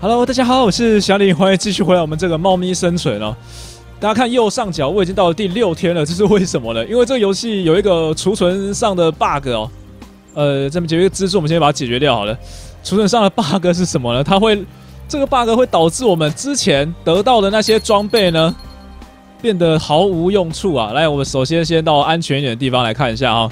Hello，大家好，我是小李，欢迎继续回来我们这个猫咪生存哦。大家看右上角，我已经到了第六天了，这是为什么呢？因为这个游戏有一个储存上的 bug 哦。呃，这么解决一个蜘蛛，我们先把它解决掉好了。储存上的 bug 是什么呢？它会这个 bug 会导致我们之前得到的那些装备呢变得毫无用处啊。来，我们首先先到安全一点的地方来看一下啊。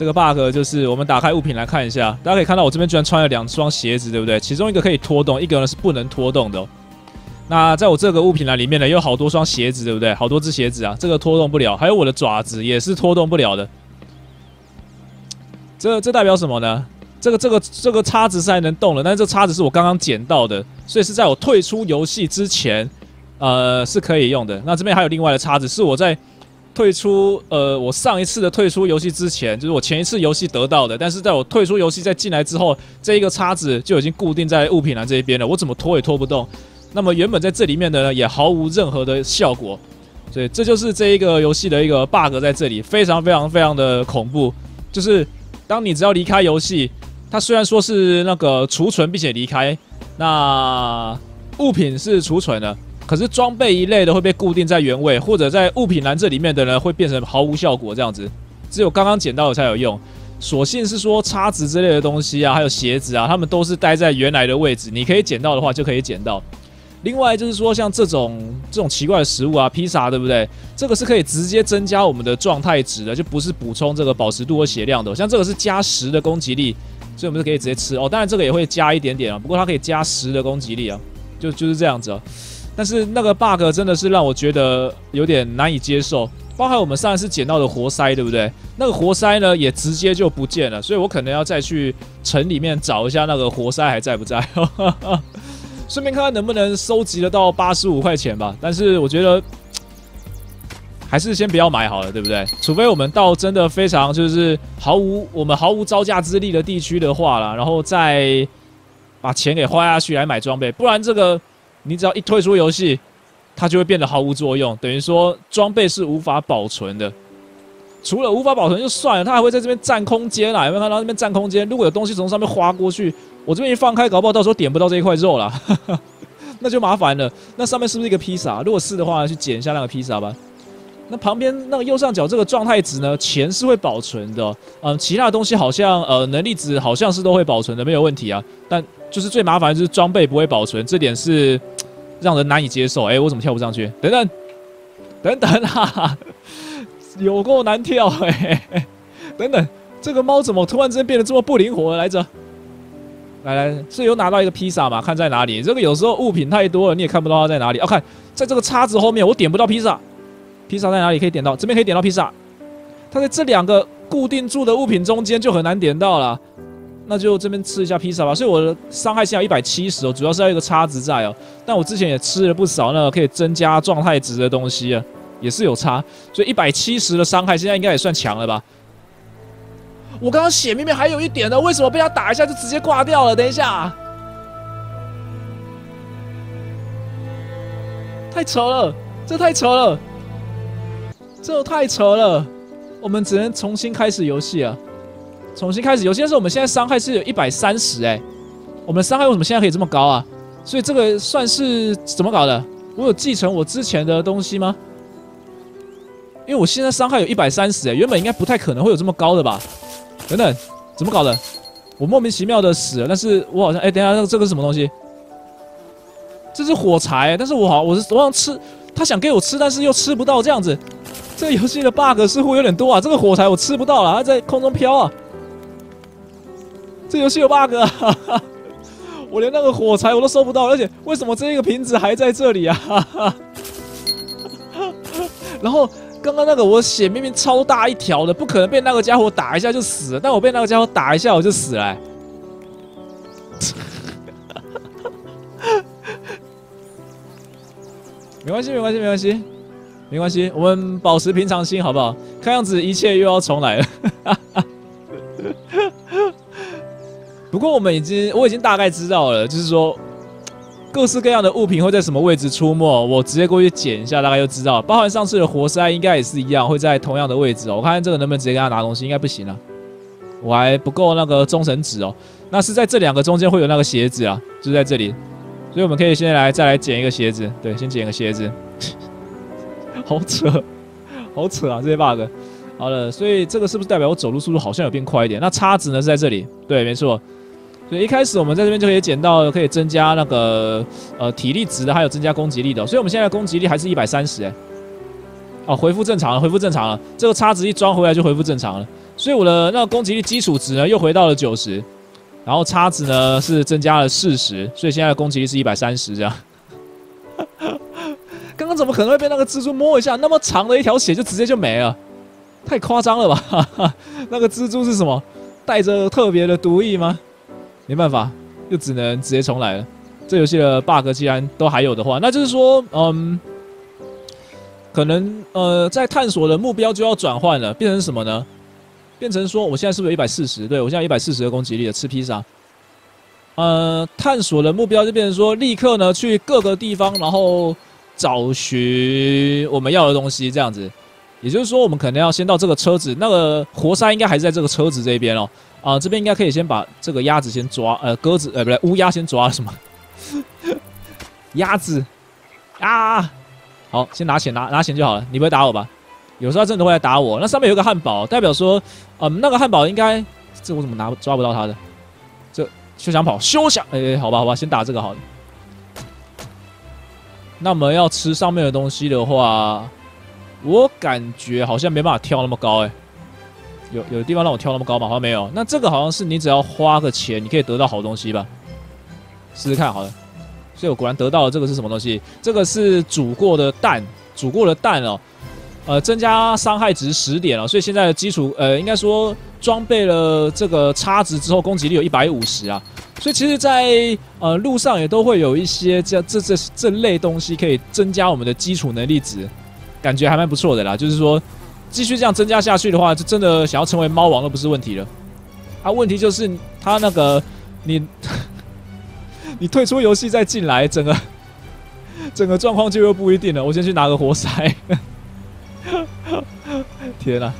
这个 bug 就是我们打开物品来看一下，大家可以看到我这边居然穿了两双鞋子，对不对？其中一个可以拖动，一个呢是不能拖动的。那在我这个物品栏里面呢，有好多双鞋子，对不对？好多只鞋子啊，这个拖动不了。还有我的爪子也是拖动不了的。这这代表什么呢？这个这个这个叉子是还能动的，但是这叉子是我刚刚捡到的，所以是在我退出游戏之前，呃，是可以用的。那这边还有另外的叉子，是我在。退出，呃，我上一次的退出游戏之前，就是我前一次游戏得到的，但是在我退出游戏再进来之后，这一个叉子就已经固定在物品栏这一边了，我怎么拖也拖不动。那么原本在这里面的呢，也毫无任何的效果，所以这就是这一个游戏的一个 bug 在这里，非常非常非常的恐怖。就是当你只要离开游戏，它虽然说是那个储存并且离开，那物品是储存的。可是装备一类的会被固定在原位，或者在物品栏这里面的呢会变成毫无效果这样子，只有刚刚捡到的才有用。所幸是说叉子之类的东西啊，还有鞋子啊，它们都是待在原来的位置，你可以捡到的话就可以捡到。另外就是说像这种这种奇怪的食物啊，披萨对不对？这个是可以直接增加我们的状态值的，就不是补充这个保持度和血量的。像这个是加十的攻击力，所以我们是可以直接吃哦。当然这个也会加一点点啊，不过它可以加十的攻击力啊，就就是这样子啊。但是那个 bug 真的是让我觉得有点难以接受，包含我们上一次捡到的活塞，对不对？那个活塞呢也直接就不见了，所以我可能要再去城里面找一下那个活塞还在不在，顺便看看能不能收集得到八十五块钱吧。但是我觉得还是先不要买好了，对不对？除非我们到真的非常就是毫无我们毫无招架之力的地区的话了，然后再把钱给花下去来买装备，不然这个。你只要一退出游戏，它就会变得毫无作用，等于说装备是无法保存的。除了无法保存就算了，它还会在这边占空间啦。有没有看到那边占空间？如果有东西从上面滑过去，我这边一放开，搞不好到时候点不到这一块肉了，那就麻烦了。那上面是不是一个披萨？如果是的话，去捡一下那个披萨吧。那旁边那个右上角这个状态值呢？钱是会保存的，嗯，其他的东西好像呃能力值好像是都会保存的，没有问题啊。但就是最麻烦的就是装备不会保存，这点是 让人难以接受。哎，我怎么跳不上去？等等，等等啊，有够难跳 哎！等等，这个猫怎么突然之间变得这么不灵活来着？来来，是有拿到一个披萨嘛？看在哪里？这个有时候物品太多了，你也看不到它在哪里。哦，看在这个叉子后面，我点不到披萨。披萨在哪里？可以点到，这边可以点到披萨。它在这两个固定住的物品中间就很难点到了。那就这边吃一下披萨吧。所以我的伤害现在一百七十哦，主要是要一个叉子在哦。但我之前也吃了不少那个可以增加状态值的东西啊，也是有差。所以一百七十的伤害现在应该也算强了吧？我刚刚血明明还有一点呢，为什么被他打一下就直接挂掉了？等一下，太扯了，这太扯了。这太扯了，我们只能重新开始游戏啊！重新开始游戏，但是我们现在伤害是有一百三十哎，我们的伤害为什么现在可以这么高啊？所以这个算是怎么搞的？我有继承我之前的东西吗？因为我现在伤害有一百三十哎，原本应该不太可能会有这么高的吧？等等，怎么搞的？我莫名其妙的死了，但是我好像哎，等下，这个这个是什么东西？这是火柴，但是我好我是我想吃，他想给我吃，但是又吃不到这样子。这个游戏的 bug 似乎有点多啊！这个火柴我吃不到了，它在空中飘啊！这游戏有 bug 啊！我连那个火柴我都收不到，而且为什么这一个瓶子还在这里啊？然后刚刚那个我血明明超大一条的，不可能被那个家伙打一下就死了，但我被那个家伙打一下我就死了。没关系，没关系，没关系。没关系，我们保持平常心，好不好？看样子一切又要重来了。不过我们已经，我已经大概知道了，就是说各式各样的物品会在什么位置出没，我直接过去捡一下，大概就知道。包含上次的活塞，应该也是一样，会在同样的位置哦。我看看这个能不能直接跟他拿东西，应该不行啊，我还不够那个忠神纸哦。那是在这两个中间会有那个鞋子啊，就在这里。所以我们可以先来再来捡一个鞋子，对，先捡个鞋子，好扯，好扯啊这些 bug。好了，所以这个是不是代表我走路速度好像有变快一点？那叉子呢是在这里，对，没错。所以一开始我们在这边就可以捡到可以增加那个呃体力值的，还有增加攻击力的。所以我们现在攻击力还是一百三十，哎，哦，恢复正常了，恢复正常了。这个叉子一装回来就恢复正常了。所以我的那个攻击力基础值呢又回到了九十，然后叉子呢是增加了四十，所以现在的攻击力是一百三十这样。刚刚怎么可能会被那个蜘蛛摸一下，那么长的一条血就直接就没了？太夸张了吧！那个蜘蛛是什么？带着特别的毒液吗？没办法，就只能直接重来了。这游戏的 bug 既然都还有的话，那就是说，嗯，可能呃，在探索的目标就要转换了，变成什么呢？变成说，我现在是不是一百四十？对我现在一百四十的攻击力的吃披萨。呃，探索的目标就变成说，立刻呢去各个地方，然后找寻我们要的东西，这样子。也就是说，我们可能要先到这个车子，那个活塞应该还是在这个车子这边哦。啊，这边应该可以先把这个鸭子先抓，呃，鸽子，呃，不对，乌鸦先抓什么？鸭子啊，好，先拿钱，拿拿钱就好了。你不会打我吧？有时候真的会来打我。那上面有个汉堡，代表说，嗯，那个汉堡应该，这我怎么拿抓不到他的？这休想跑，休想！哎，好吧，好吧，先打这个好了。那么要吃上面的东西的话。我感觉好像没办法跳那么高哎，有有地方让我跳那么高吗？好像没有。那这个好像是你只要花个钱，你可以得到好东西吧？试试看好了。所以我果然得到了这个是什么东西？这个是煮过的蛋，煮过的蛋哦，呃，增加伤害值十点了。所以现在的基础呃，应该说装备了这个差值之后，攻击力有一百五十啊。所以其实，在呃路上也都会有一些这这这这类东西可以增加我们的基础能力值。感觉还蛮不错的啦，就是说，继续这样增加下去的话，就真的想要成为猫王都不是问题了。啊，问题就是他那个你，你退出游戏再进来，整个 整个状况就又不一定了。我先去拿个活塞。天哪！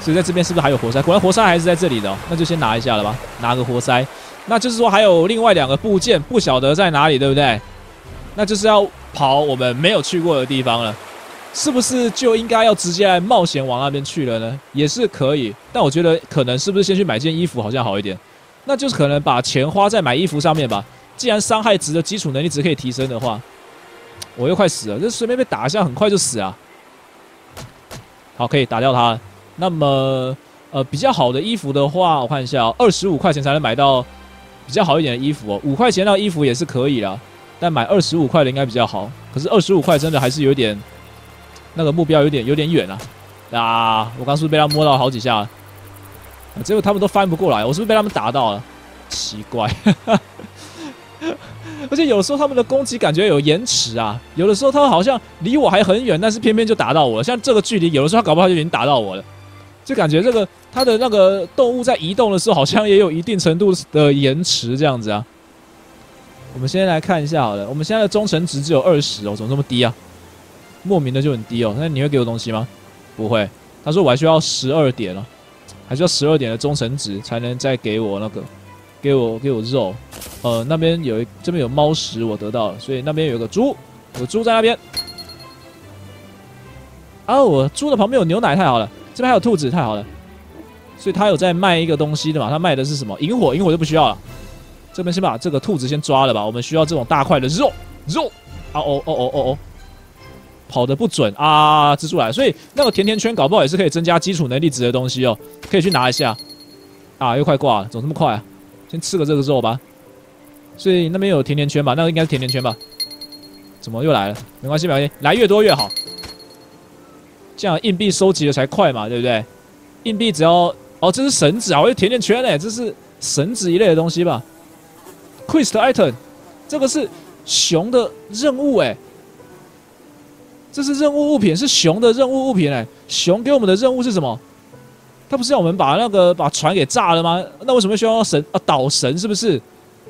所以在这边是不是还有活塞？果然活塞还是在这里的，那就先拿一下了吧。拿个活塞，那就是说还有另外两个部件，不晓得在哪里，对不对？那就是要。跑我们没有去过的地方了，是不是就应该要直接来冒险往那边去了呢？也是可以，但我觉得可能是不是先去买件衣服好像好一点？那就是可能把钱花在买衣服上面吧。既然伤害值的基础能力值可以提升的话，我又快死了，这随便被打一下很快就死啊！好，可以打掉他。那么，呃，比较好的衣服的话，我看一下，二十五块钱才能买到比较好一点的衣服哦。五块钱的衣服也是可以的。但买二十五块的应该比较好，可是二十五块真的还是有点，那个目标有点有点远啊！啊，我刚是不是被他摸到好几下？结果他们都翻不过来，我是不是被他们打到了？奇怪，而且有时候他们的攻击感觉有延迟啊，有的时候他好像离我还很远，但是偏偏就打到我了。像这个距离，有的时候他搞不好就已经打到我了，就感觉这个他的那个动物在移动的时候，好像也有一定程度的延迟这样子啊。我们先来看一下好了，我们现在的忠诚值只有二十哦，怎么这么低啊？莫名的就很低哦。那你会给我东西吗？不会。他说我还需要十二点哦，还需要十二点的忠诚值才能再给我那个，给我给我肉。呃，那边有一这边有猫食，我得到了，所以那边有个猪，有猪在那边。哦，我猪的旁边有牛奶，太好了。这边还有兔子，太好了。所以他有在卖一个东西的嘛？他卖的是什么？萤火，萤火就不需要了。这边先把这个兔子先抓了吧，我们需要这种大块的肉肉啊哦哦哦哦哦，跑的不准啊，蜘蛛来，所以那个甜甜圈搞不好也是可以增加基础能力值的东西哦，可以去拿一下啊，又快挂了，怎么这么快啊？先吃个这个肉吧，所以那边有甜甜圈吧？那个应该是甜甜圈吧？怎么又来了？没关系没关系，来越多越好，这样硬币收集的才快嘛，对不对？硬币只要哦，这是绳子啊，我有甜甜圈哎，这是绳子一类的东西吧？Quest item，这个是熊的任务哎，这是任务物品，是熊的任务物品哎。熊给我们的任务是什么？他不是要我们把那个把船给炸了吗？那为什么需要神啊？岛神是不是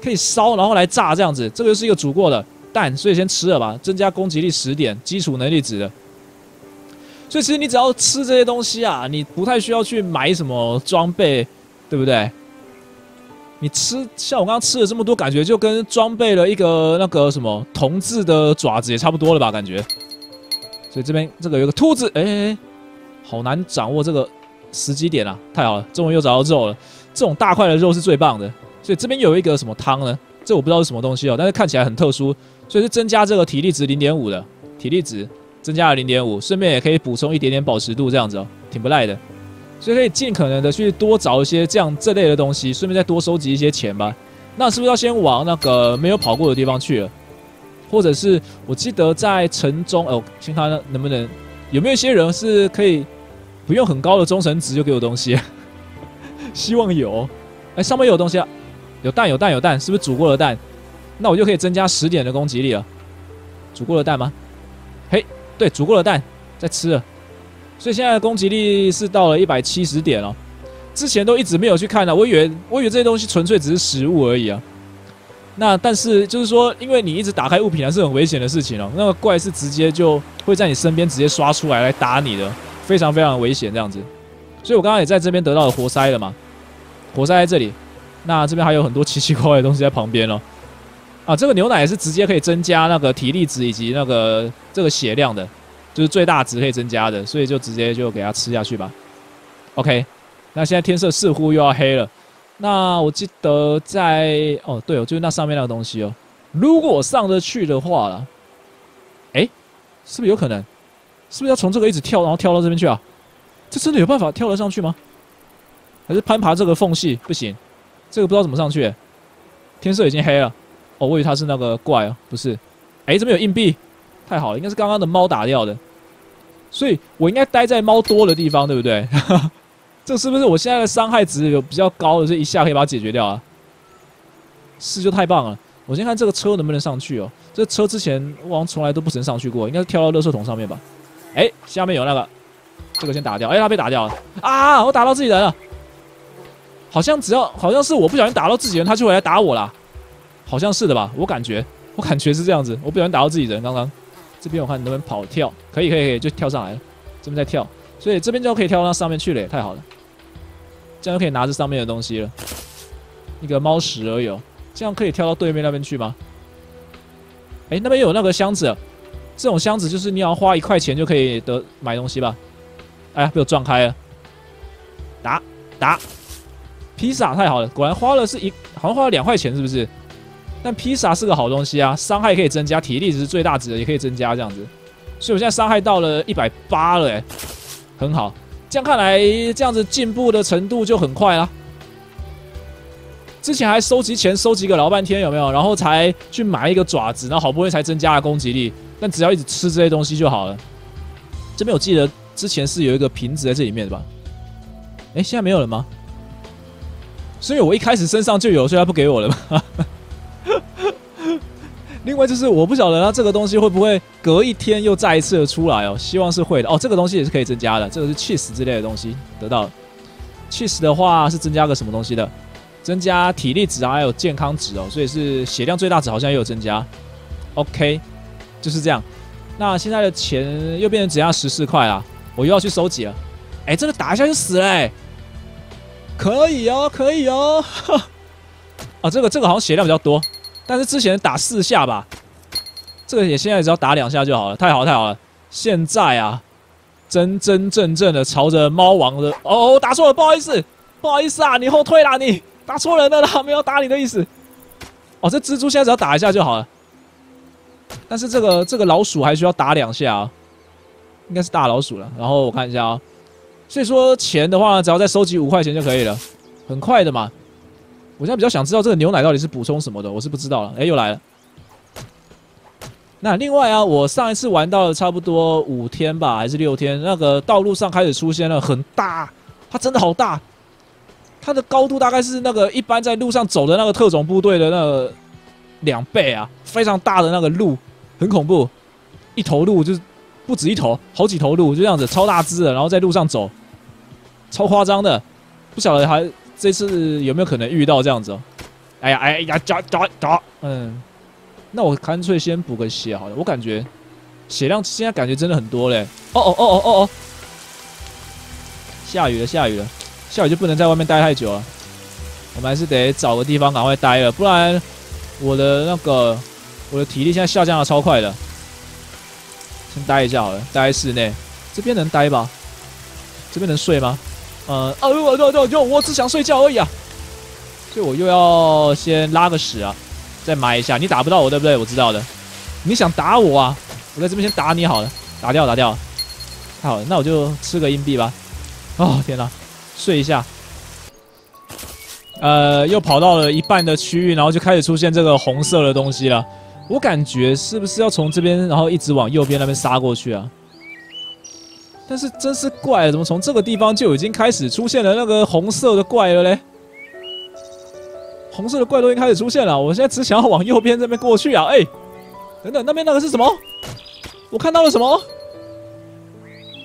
可以烧然后来炸这样子？这个是一个煮过的蛋，所以先吃了吧，增加攻击力十点，基础能力值的。所以其实你只要吃这些东西啊，你不太需要去买什么装备，对不对？你吃像我刚刚吃了这么多，感觉就跟装备了一个那个什么铜制的爪子也差不多了吧？感觉。所以这边这个有个兔子，哎，好难掌握这个时机点啊！太好了，终于又找到肉了。这种大块的肉是最棒的。所以这边有一个什么汤呢？这我不知道是什么东西哦，但是看起来很特殊，所以是增加这个体力值零点五的体力值，增加了零点五，顺便也可以补充一点点保持度，这样子哦，挺不赖的。所以可以尽可能的去多找一些这样这类的东西，顺便再多收集一些钱吧。那是不是要先往那个没有跑过的地方去了？或者是我记得在城中，哦，先看能不能有没有一些人是可以不用很高的忠诚值就给我东西？希望有。哎，上面有东西啊，有蛋，有蛋，有蛋，是不是煮过的蛋？那我就可以增加十点的攻击力了。煮过的蛋吗？嘿，对，煮过的蛋在吃了。所以现在的攻击力是到了一百七十点哦。之前都一直没有去看呢，我以为我以为这些东西纯粹只是食物而已啊。那但是就是说，因为你一直打开物品还是很危险的事情哦。那个怪是直接就会在你身边直接刷出来来打你的，非常非常危险这样子。所以我刚刚也在这边得到了活塞了嘛，活塞在这里。那这边还有很多奇奇怪怪的东西在旁边哦。啊，这个牛奶是直接可以增加那个体力值以及那个这个血量的。就是最大值可以增加的，所以就直接就给它吃下去吧。OK，那现在天色似乎又要黑了。那我记得在哦，对哦，就是那上面那个东西哦。如果上得去的话了，哎，是不是有可能？是不是要从这个一直跳，然后跳到这边去啊？这真的有办法跳得上去吗？还是攀爬这个缝隙不行？这个不知道怎么上去。天色已经黑了。哦，我以为它是那个怪哦，不是。哎，这边有硬币。太好了，应该是刚刚的猫打掉的，所以我应该待在猫多的地方，对不对？这是不是我现在的伤害值有比较高的，这一下可以把它解决掉啊？是就太棒了！我先看这个车能不能上去哦。这车之前我从来都不曾上去过，应该是跳到垃圾桶上面吧？哎，下面有那个，这个先打掉。哎，他被打掉了啊！我打到自己人了，好像只要好像是我不小心打到自己人，他就会来打我啦。好像是的吧？我感觉，我感觉是这样子，我不小心打到自己人，刚刚。这边我看能不能跑跳，可以可以可以，就跳上来了。这边在跳，所以这边就可以跳到上面去了，太好了。这样就可以拿着上面的东西了，一个猫屎而已哦。这样可以跳到对面那边去吗？哎，那边有那个箱子，这种箱子就是你要花一块钱就可以得买东西吧？哎呀，被我撞开了。打打，披萨太好了，果然花了是一，好像花了两块钱，是不是？但披萨是个好东西啊，伤害可以增加，体力值是最大值的也可以增加，这样子。所以我现在伤害到了一百八了，哎，很好。这样看来，这样子进步的程度就很快啦。之前还收集钱，收集个老半天，有没有？然后才去买一个爪子，然后好不容易才增加了攻击力。但只要一直吃这些东西就好了。这边我记得之前是有一个瓶子在这里面的吧？哎，现在没有了吗？所以我一开始身上就有，所以他不给我了吗？另外就是我不晓得它这个东西会不会隔一天又再一次的出来哦，希望是会的哦。这个东西也是可以增加的，这个是 cheese 之类的东西得到。cheese 的话是增加个什么东西的？增加体力值啊，还有健康值哦，所以是血量最大值好像也有增加。OK，就是这样。那现在的钱又变成只要十四块啦，我又要去收集了。哎，这个打一下就死了，可以哦，可以哦。啊，这个这个好像血量比较多。但是之前打四下吧，这个也现在只要打两下就好了，太好太好了！现在啊，真真正正的朝着猫王的哦，打错了，不好意思，不好意思啊，你后退啦，你打错人了啦，没有打你的意思。哦，这蜘蛛现在只要打一下就好了，但是这个这个老鼠还需要打两下啊，应该是大老鼠了。然后我看一下啊，所以说钱的话，只要再收集五块钱就可以了，很快的嘛。我现在比较想知道这个牛奶到底是补充什么的，我是不知道了。哎，又来了。那另外啊，我上一次玩到了差不多五天吧，还是六天，那个道路上开始出现了很大，它真的好大，它的高度大概是那个一般在路上走的那个特种部队的那个两倍啊，非常大的那个路，很恐怖，一头鹿就是不止一头，好几头鹿就这样子超大只的，然后在路上走，超夸张的，不晓得还。这次有没有可能遇到这样子？哦？哎呀，哎呀，找找找，嗯，那我干脆先补个血好了。我感觉血量现在感觉真的很多嘞。哦哦哦哦哦哦，下雨了，下雨了，下雨就不能在外面待太久了。我们还是得找个地方赶快待了，不然我的那个我的体力现在下降的超快的。先待一下好了，待室内。这边能待吧？这边能睡吗？呃，啊，我我我我只想睡觉而已啊。所以我又要先拉个屎啊，再埋一下。你打不到我对不对？我知道的。你想打我啊？我在这边先打你好了，打掉打掉。太好了，那我就吃个硬币吧。哦天哪，睡一下。呃，又跑到了一半的区域，然后就开始出现这个红色的东西了。我感觉是不是要从这边，然后一直往右边那边杀过去啊？但是真是怪，怎么从这个地方就已经开始出现了那个红色的怪了嘞？红色的怪都已经开始出现了，我现在只想要往右边这边过去啊！哎，等等，那边那个是什么？我看到了什么？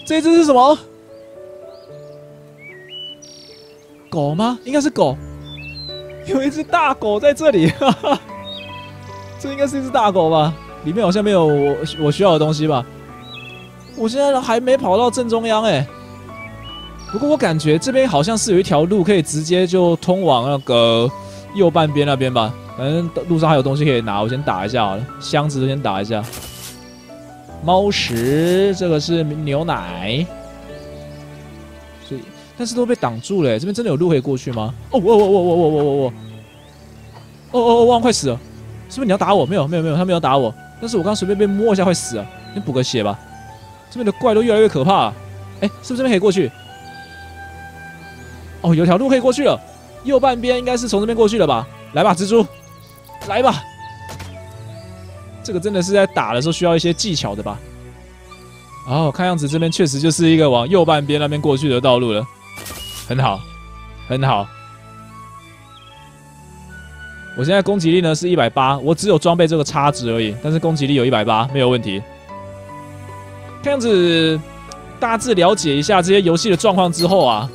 这只是什么？狗吗？应该是狗。有一只大狗在这里，哈哈，这应该是一只大狗吧？里面好像没有我我需要的东西吧？我现在还没跑到正中央哎。不过我感觉这边好像是有一条路可以直接就通往那个。右半边那边吧，反正路上还有东西可以拿，我先打一下好了。箱子先打一下。猫食，这个是牛奶。但是都被挡住了。这边真的有路可以过去吗？哦，我我我我我我我我。哦哦哦，我快死了！是不是你要打我？没有没有没有，他没有打我。但是我刚随便被摸一下会死啊！先补个血吧。这边的怪都越来越可怕。哎，是不是这边可以过去？哦，有条路可以过去了。右半边应该是从这边过去了吧？来吧，蜘蛛，来吧！这个真的是在打的时候需要一些技巧的吧？哦，看样子这边确实就是一个往右半边那边过去的道路了。很好，很好。我现在攻击力呢是一百八，我只有装备这个叉子而已，但是攻击力有一百八，没有问题。这样子大致了解一下这些游戏的状况之后啊。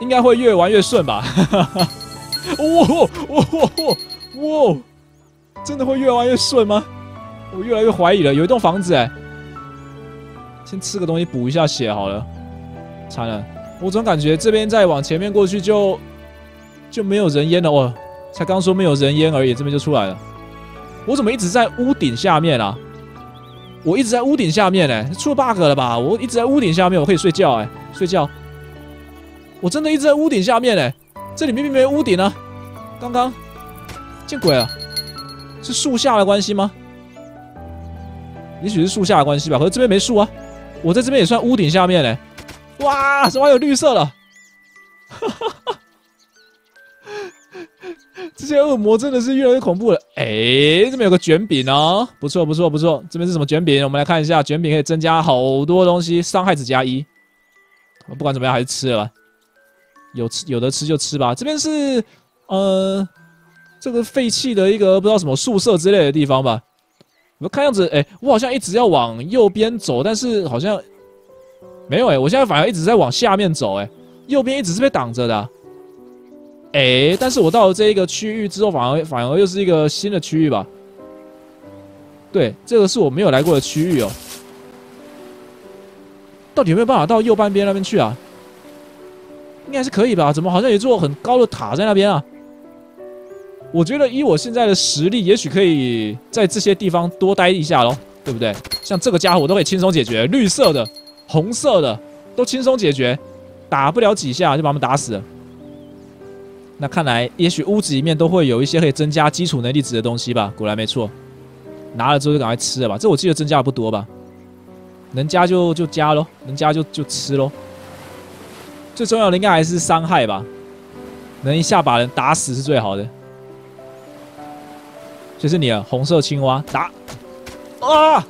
应该会越玩越顺吧？哇哇哇哇！真的会越玩越顺吗？我越来越怀疑了。有一栋房子哎，先吃个东西补一下血好了。惨了，我总感觉这边再往前面过去就就没有人烟了。哇，才刚说没有人烟而已，这边就出来了。我怎么一直在屋顶下面啊？我一直在屋顶下面哎，出 bug 了吧？我一直在屋顶下面，我可以睡觉哎，睡觉。我真的一直在屋顶下面嘞，这里明明没有屋顶呢。刚刚见鬼了，是树下的关系吗？也许是树下的关系吧。可是这边没树啊，我在这边也算屋顶下面嘞。哇，怎么还有绿色了？哈哈哈！这些恶魔真的是越来越恐怖了。哎，这边有个卷饼哦，不错不错不错。这边是什么卷饼？我们来看一下，卷饼可以增加好多东西，伤害值加一。不管怎么样，还是吃了吧。有吃有的吃就吃吧。这边是呃这个废弃的一个不知道什么宿舍之类的地方吧。我看样子，哎，我好像一直要往右边走，但是好像没有哎。我现在反而一直在往下面走，哎，右边一直是被挡着的。哎，但是我到了这一个区域之后，反而反而又是一个新的区域吧。对，这个是我没有来过的区域哦。到底有没有办法到右半边那边去啊？应该是可以吧？怎么好像有座很高的塔在那边啊？我觉得以我现在的实力，也许可以在这些地方多待一下喽，对不对？像这个家伙都可以轻松解决，绿色的、红色的都轻松解决，打不了几下就把他们打死了。那看来，也许屋子里面都会有一些可以增加基础能力值的东西吧？果然没错，拿了之后就赶快吃了吧。这我记得增加的不多吧？能加就就加喽，能加就就吃喽。最重要的应该还是伤害吧，能一下把人打死是最好的。就是你了，红色青蛙打啊！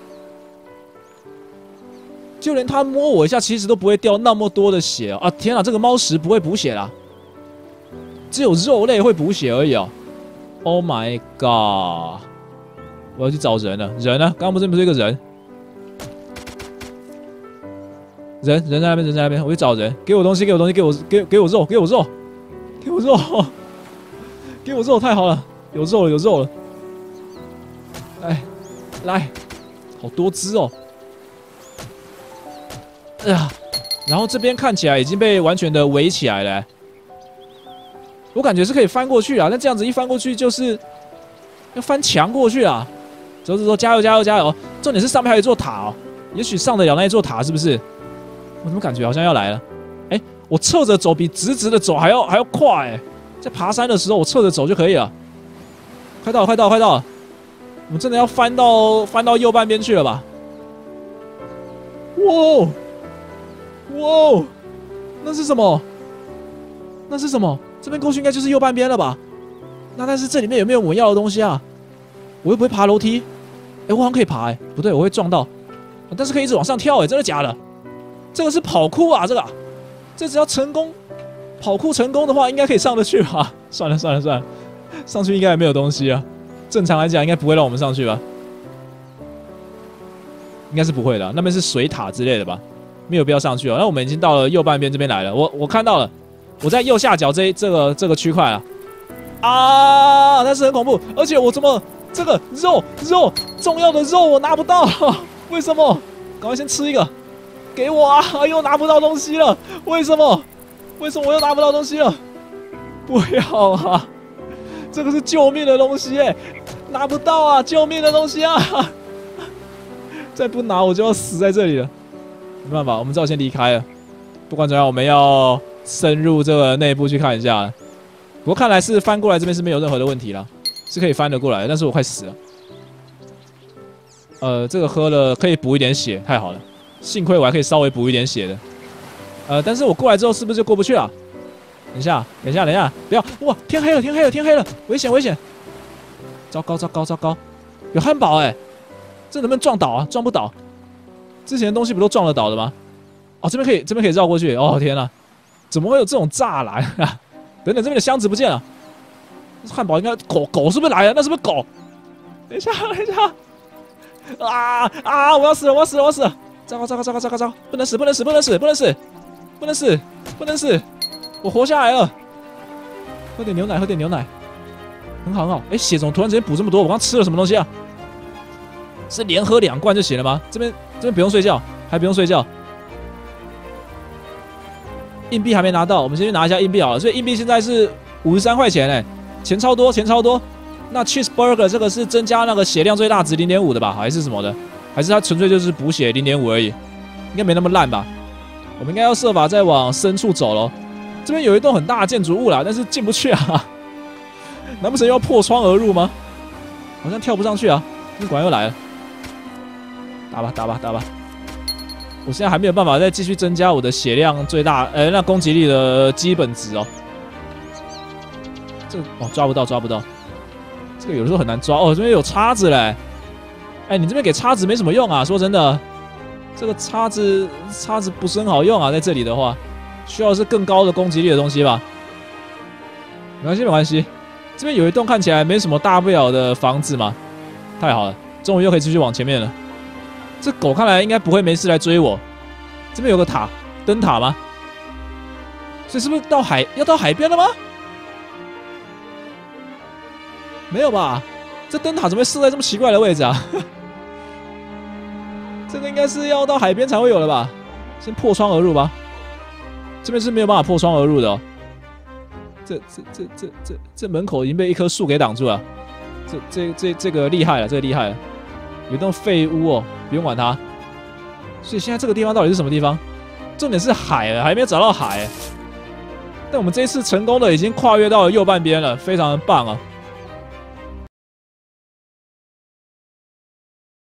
就连他摸我一下，其实都不会掉那么多的血啊！天啊，这个猫食不会补血啦，只有肉类会补血而已哦。Oh my god！我要去找人了，人呢？刚刚不是不是一个人？人？人在那边，人在那边，我去找人，给我东西，给我东西，给我给给我肉，给我肉，给我肉，给我肉，太好了，有肉了，有肉了，来，来，好多只哦，哎呀，然后这边看起来已经被完全的围起来了，我感觉是可以翻过去啊。那这样子一翻过去就是要翻墙过去啊。走走走，加油加油加油！重点是上面还有一座塔哦，也许上得了那一座塔，是不是？我怎么感觉好像要来了？哎，我侧着走比直直的走还要还要快哎！在爬山的时候，我侧着走就可以了。快到了，快到了，快到了！我们真的要翻到翻到右半边去了吧？哇哦哇哦，那是什么？那是什么？这边过去应该就是右半边了吧？那但是这里面有没有我要的东西啊？我又不会爬楼梯。哎，我好像可以爬哎，不对，我会撞到，但是可以一直往上跳哎，真的假的？这个是跑酷啊，这个，这只要成功跑酷成功的话，应该可以上得去吧？算了算了算了，上去应该也没有东西啊。正常来讲，应该不会让我们上去吧？应该是不会的，那边是水塔之类的吧？没有必要上去哦。那我们已经到了右半边这边来了，我我看到了，我在右下角这这个这个区块啊，啊，但是很恐怖，而且我怎么？这个肉肉重要的肉我拿不到，为什么？赶快先吃一个，给我啊！又拿不到东西了，为什么？为什么我又拿不到东西了？不要啊！这个是救命的东西哎，拿不到啊！救命的东西啊！再不拿我就要死在这里了。没办法，我们只好先离开了。不管怎样，我们要深入这个内部去看一下。不过看来是翻过来这边是没有任何的问题了。是可以翻得过来，但是我快死了。呃，这个喝了可以补一点血，太好了，幸亏我还可以稍微补一点血的。呃，但是我过来之后是不是就过不去了？等一下，等一下，等一下，不要！哇，天黑了，天黑了，天黑了，危险，危险！糟糕，糟糕，糟糕！有汉堡哎，这能不能撞倒啊？撞不倒。之前的东西不都撞得倒的吗？哦，这边可以，这边可以绕过去。哦天哪，怎么会有这种栅栏啊？等等，这边的箱子不见了。汉堡应该狗狗是不是来了？那是不是狗？等一下，等一下！啊啊！我要死了！我要死了！我要死了！糟糕糟糕糟糕糟糕糟！不能死！不能死！不能死！不能死！不能死！不能死！我活下来了！喝点牛奶，喝点牛奶，很好很好。哎，血怎么突然之间补这么多？我刚吃了什么东西啊？是连喝两罐就行了吗？这边这边不用睡觉，还不用睡觉。硬币还没拿到，我们先去拿一下硬币好了。所以硬币现在是五十三块钱哎。钱超多，钱超多。那 cheeseburger 这个是增加那个血量最大值零点五的吧？还是什么的？还是它纯粹就是补血零点五而已？应该没那么烂吧？我们应该要设法再往深处走喽。这边有一栋很大的建筑物啦，但是进不去啊。难不成要破窗而入吗？好像跳不上去啊。宾馆又来了，打吧打吧打吧！我现在还没有办法再继续增加我的血量最大，呃，那攻击力的基本值哦。这哦抓不到抓不到，这个有的时候很难抓哦。这边有叉子嘞，哎，你这边给叉子没什么用啊。说真的，这个叉子叉子不是很好用啊。在这里的话，需要是更高的攻击力的东西吧。没关系没关系，这边有一栋看起来没什么大不了的房子嘛，太好了，终于又可以继续往前面了。这狗看来应该不会没事来追我。这边有个塔，灯塔吗？这是不是到海要到海边了吗？没有吧？这灯塔怎么会设在这么奇怪的位置啊？这个应该是要到海边才会有的吧？先破窗而入吧。这边是没有办法破窗而入的。这这这这这这门口已经被一棵树给挡住了。这这这这个厉害了，这个厉害了。有栋废屋哦，不用管它。所以现在这个地方到底是什么地方？重点是海了，还没有找到海。但我们这一次成功的已经跨越到了右半边了，非常的棒啊！